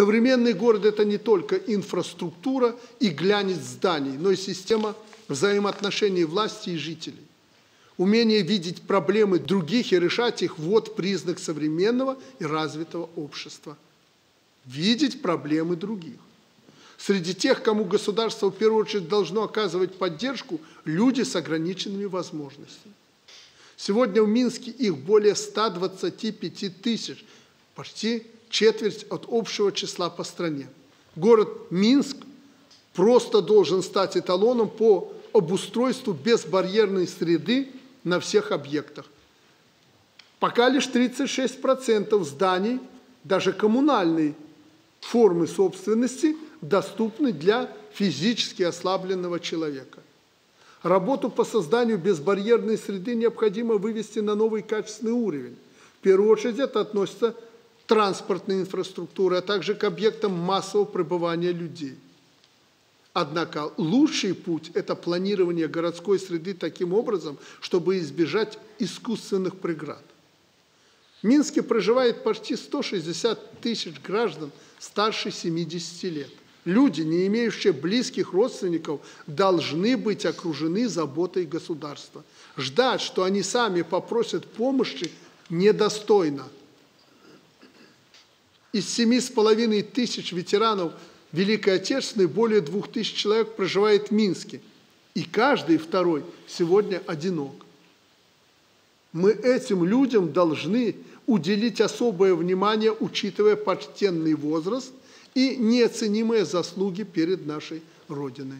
Современный город – это не только инфраструктура и глянец зданий, но и система взаимоотношений власти и жителей. Умение видеть проблемы других и решать их – вот признак современного и развитого общества. Видеть проблемы других. Среди тех, кому государство в первую очередь должно оказывать поддержку, люди с ограниченными возможностями. Сегодня в Минске их более 125 тысяч, почти четверть от общего числа по стране. Город Минск просто должен стать эталоном по обустройству безбарьерной среды на всех объектах. Пока лишь 36% зданий, даже коммунальной формы собственности, доступны для физически ослабленного человека. Работу по созданию безбарьерной среды необходимо вывести на новый качественный уровень. В первую очередь это относится к транспортной инфраструктуре, а также к объектам массового пребывания людей – Однако лучший путь – это планирование городской среды таким образом, чтобы избежать искусственных преград. В Минске проживает почти 160 тысяч граждан старше 70 лет. Люди, не имеющие близких родственников, должны быть окружены заботой государства. Ждать, что они сами попросят помощи, недостойно. Из семи с половиной тысяч ветеранов Великой Отечественной более двух тысяч человек проживает в Минске, и каждый второй сегодня одинок. Мы этим людям должны уделить особое внимание, учитывая почтенный возраст и неоценимые заслуги перед нашей Родиной.